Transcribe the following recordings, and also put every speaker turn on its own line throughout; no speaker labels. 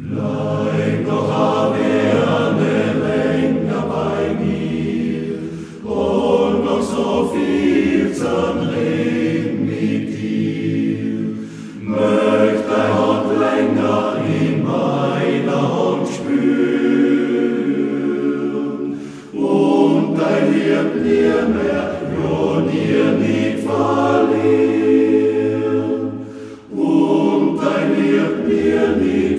Bleib noch averne länger bei mir und noch so viel zum Reden mit dir. Möcht dein Hand länger in meiner Hand spüren und dein Lieb mir mehr, mir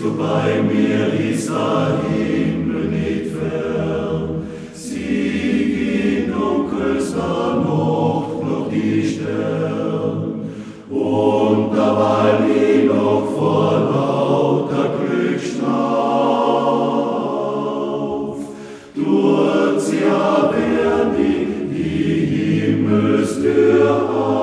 Du bei mir, ist Himmel nicht fern. Sieg in dunkelster Nacht noch die Stern. Und dabei ich noch vor lauter Glück schnauf. Tut sie die, die Himmelstür auf.